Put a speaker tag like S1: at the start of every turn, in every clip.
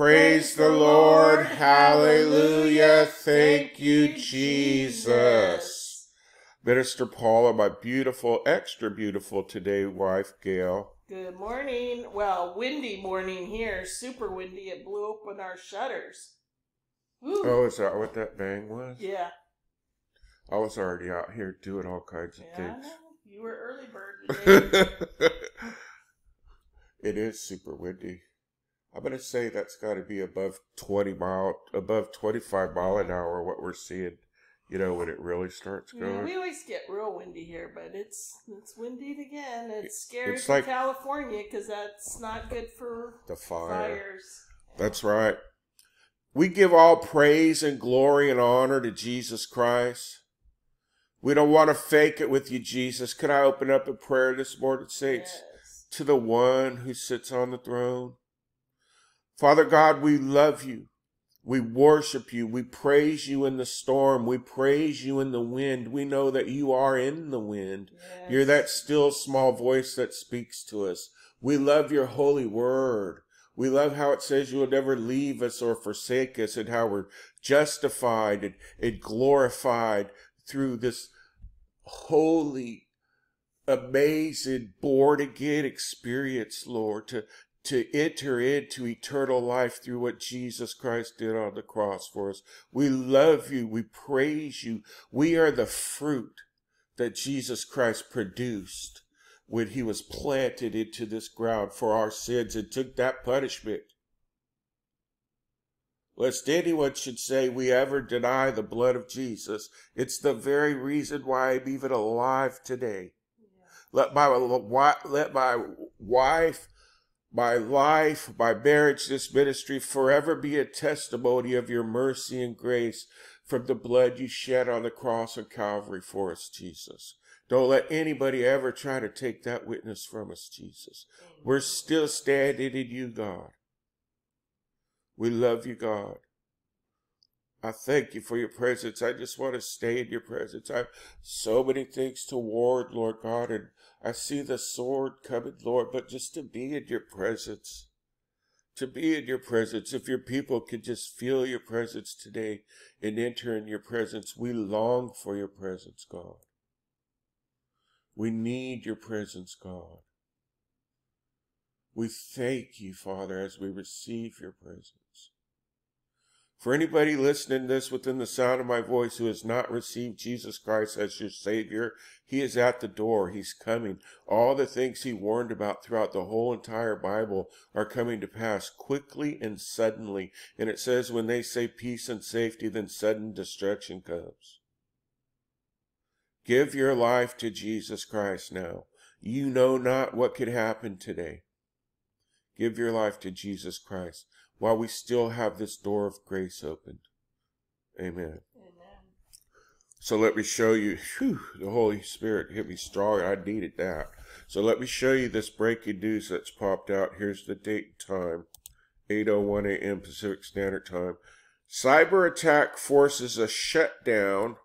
S1: Praise the Lord. Hallelujah. Thank you, Jesus. Minister Paula, my beautiful, extra beautiful today wife, Gail.
S2: Good morning. Well, windy morning here. Super windy. It blew open our shutters. Woo.
S1: Oh, is that what that bang was?
S2: Yeah.
S1: I was already out here doing all kinds of
S2: Yeah,
S1: things.
S2: You were early bird today.
S1: it is super windy. I'm gonna say that's got to be above 20 mile, above 25 mile an hour. What we're seeing, you know, when it really starts
S2: yeah,
S1: going.
S2: we always get real windy here, but it's it's windy again. It's scary
S1: It's
S2: for
S1: like-
S2: California because that's not good for
S1: the fire.
S2: fires.
S1: That's right. We give all praise and glory and honor to Jesus Christ. We don't want to fake it with you, Jesus. Could I open up a prayer this morning, saints?
S2: Yes.
S1: to the one who sits on the throne. Father God, we love you. We worship you. We praise you in the storm. We praise you in the wind. We know that you are in the wind.
S2: Yes.
S1: You're that still small voice that speaks to us. We love your holy word. We love how it says you will never leave us or forsake us and how we're justified and, and glorified through this holy, amazing born again experience, Lord, to, to enter into eternal life through what Jesus Christ did on the cross for us. We love you. We praise you. We are the fruit that Jesus Christ produced when he was planted into this ground for our sins and took that punishment. Lest anyone should say we ever deny the blood of Jesus, it's the very reason why I'm even alive today. Let my let my wife, my life, my marriage, this ministry forever be a testimony of your mercy and grace from the blood you shed on the cross of Calvary for us, Jesus. Don't let anybody ever try to take that witness from us, Jesus. We're still standing in you, God. We love you, God. I thank you for your presence. I just want to stay in your presence. I have so many things to ward, Lord God, and I see the sword coming, Lord, but just to be in your presence, to be in your presence. If your people could just feel your presence today and enter in your presence, we long for your presence, God. We need your presence, God. We thank you, Father, as we receive your presence. For anybody listening this within the sound of my voice who has not received Jesus Christ as your Savior, He is at the door. He's coming. All the things He warned about throughout the whole entire Bible are coming to pass quickly and suddenly. And it says when they say peace and safety, then sudden destruction comes. Give your life to Jesus Christ now. You know not what could happen today. Give your life to Jesus Christ while we still have this door of grace opened. Amen.
S2: Amen.
S1: So let me show you, whew, the Holy Spirit hit me strong. I needed that. So let me show you this breaking news that's popped out. Here's the date and time. 8.01 a.m. Pacific Standard Time. Cyber attack forces a shutdown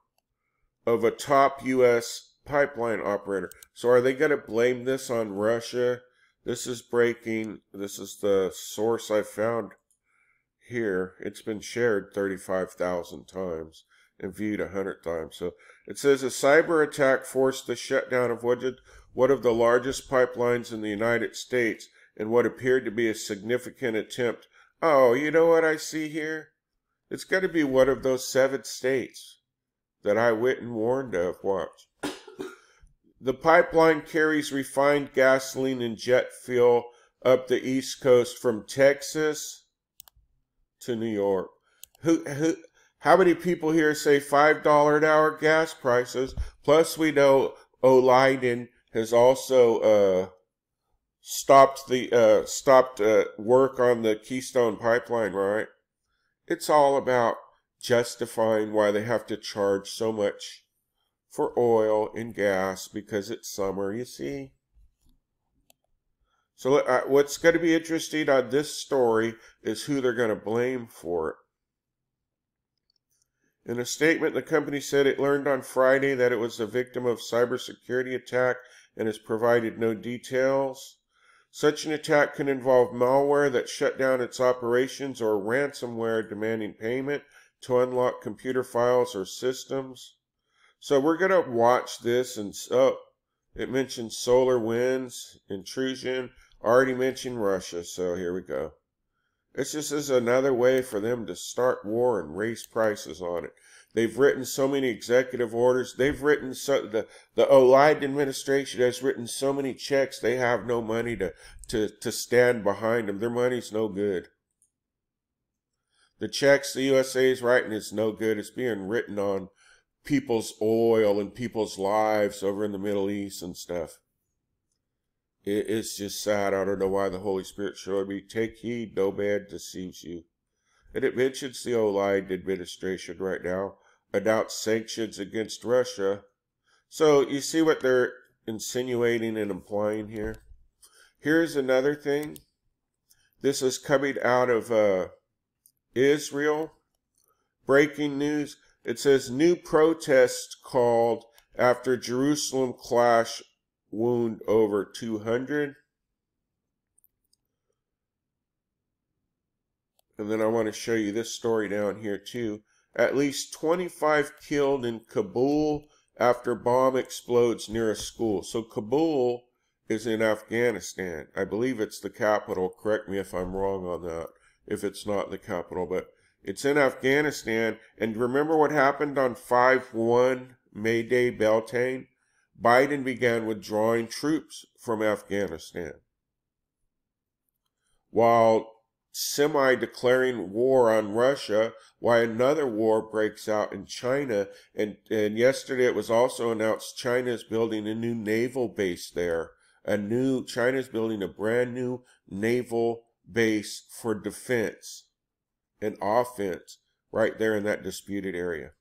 S1: of a top U.S. pipeline operator. So are they going to blame this on Russia? This is breaking. This is the source I found here. It's been shared 35,000 times and viewed 100 times. So it says a cyber attack forced the shutdown of one of the largest pipelines in the United States in what appeared to be a significant attempt. Oh, you know what I see here? It's going to be one of those seven states that I went and warned of. Watch. The pipeline carries refined gasoline and jet fuel up the East Coast from Texas to New York. Who, who, how many people here say $5 an hour gas prices? Plus, we know O'Leiden has also uh, stopped the uh, stopped uh, work on the Keystone Pipeline, right? It's all about justifying why they have to charge so much for oil and gas because it's summer, you see. So uh, what's going to be interesting on this story is who they're going to blame for it. In a statement, the company said it learned on Friday that it was the victim of a cybersecurity attack and has provided no details. Such an attack can involve malware that shut down its operations or ransomware demanding payment to unlock computer files or systems. So we're going to watch this and oh, it mentions SolarWinds, intrusion, already mentioned Russia, so here we go. It's just is another way for them to start war and raise prices on it. They've written so many executive orders. They've written so the the Olide administration has written so many checks. They have no money to to to stand behind them. Their money's no good. The checks the USA is writing is no good. It's being written on people's oil and people's lives over in the Middle East and stuff. It, it's just sad. I don't know why the Holy Spirit showed me. Take heed, no man deceives you. And it mentions the Olide administration right now announced sanctions against Russia. So you see what they're insinuating and implying here? Here's another thing. This is coming out of uh, Israel. Breaking news. It says new protest called after Jerusalem clash wound over 200. And then I want to show you this story down here too. At least 25 killed in Kabul after bomb explodes near a school. So Kabul is in Afghanistan. I believe it's the capital. Correct me if I'm wrong on that, if it's not the capital. But it's in Afghanistan. And remember what happened on 5-1 May Day Beltane? Biden began withdrawing troops from Afghanistan. While semi declaring war on Russia, why another war breaks out in China. And, and yesterday it was also announced China is building a new naval base there. A new, China's building a brand new naval base for defense and offense right there in that disputed area.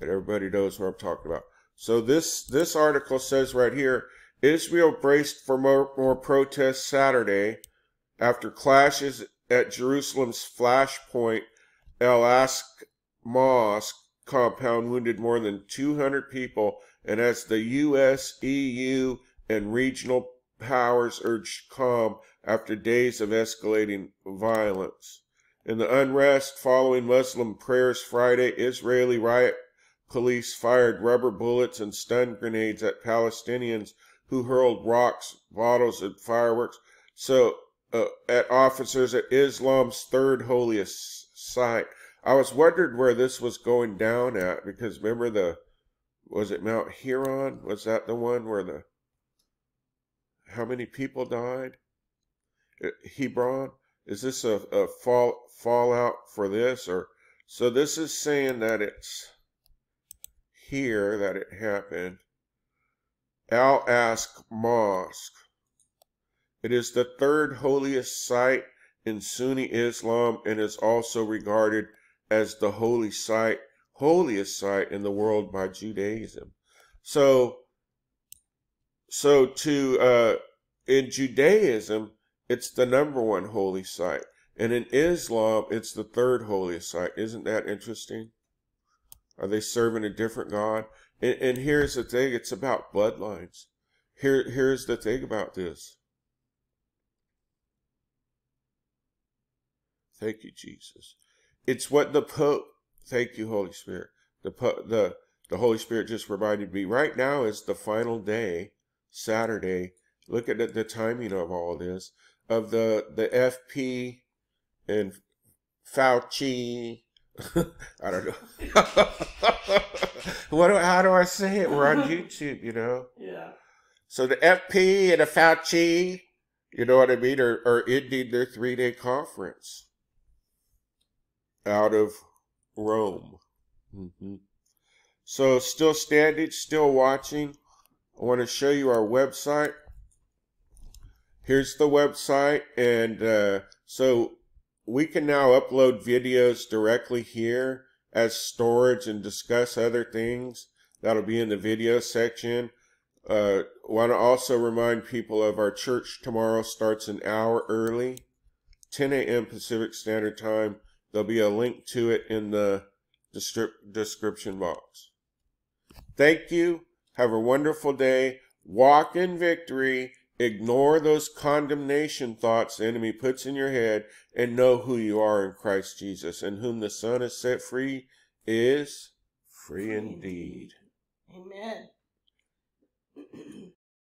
S1: And everybody knows what I'm talking about. So this, this article says right here, Israel braced for more, more protests Saturday after clashes at Jerusalem's flashpoint El Aqsa Mosque compound wounded more than 200 people, and as the U.S., EU, and regional powers urged calm after days of escalating violence. In the unrest following Muslim prayers Friday, Israeli riot police fired rubber bullets and stun grenades at Palestinians who hurled rocks, bottles, and fireworks. So uh, at officers at Islam's third holiest site. I was wondering where this was going down at because remember the was it Mount Hermon? Was that the one where the how many people died? Uh, Hebron? Is this a, a fall fallout for this or so this is saying that it's here that it happened. Al Aqsa Mosque it is the third holiest site in Sunni Islam and is also regarded as the holy site, holiest site in the world by Judaism. So, so to uh, in Judaism, it's the number one holy site, and in Islam, it's the third holiest site. Isn't that interesting? Are they serving a different God? And, and here's the thing: it's about bloodlines. Here, here's the thing about this. Thank you, Jesus. It's what the Pope, thank you, Holy Spirit. The, the, the Holy Spirit just reminded me right now is the final day, Saturday. Look at the, the timing of all this, of the, the FP and Fauci. I don't know. what do, how do I say it? We're on YouTube, you know?
S2: Yeah.
S1: So the FP and the Fauci, you know what I mean, are, are ending their three day conference out of Rome. Mm-hmm. So, still standing, still watching. I want to show you our website. Here's the website, and uh, so we can now upload videos directly here as storage and discuss other things. That'll be in the video section. Uh, want to also remind people of our church tomorrow starts an hour early, 10 a.m. Pacific Standard Time. There'll be a link to it in the description box. Thank you. Have a wonderful day. Walk in victory Ignore those condemnation thoughts the enemy puts in your head and know who you are in Christ Jesus, and whom the Son has set free is free, free indeed. indeed. Amen.